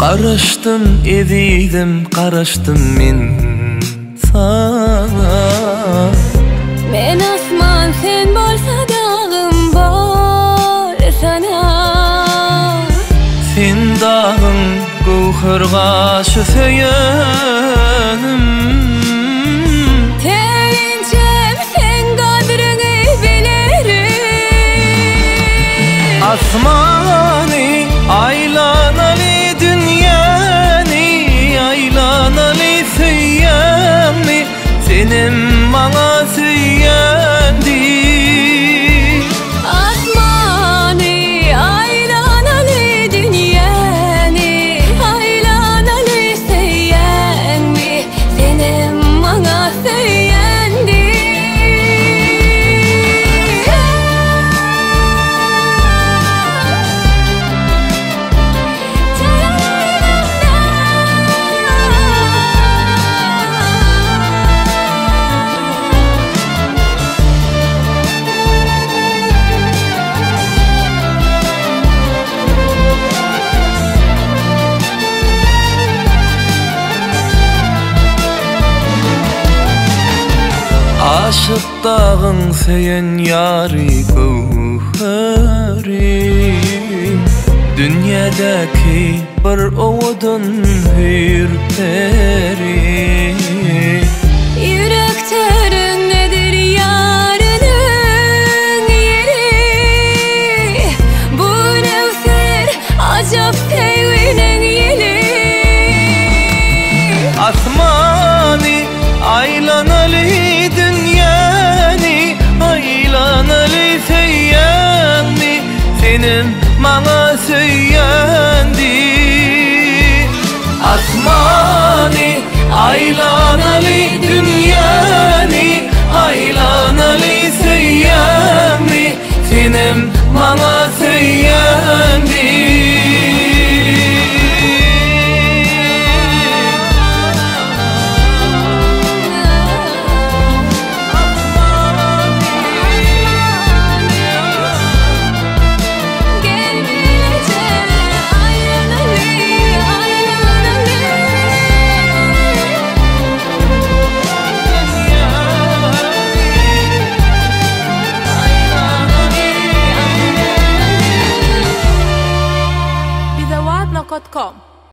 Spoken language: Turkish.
Qarışdım ezidim qarışdım men sana Men asman sen bolsa dağım bol sana. Sen dağın gowharga şu söyönüm Teyincem ғашықтағың сен яри көһәрим дүниедәки бір ұудың Mà ngỡ!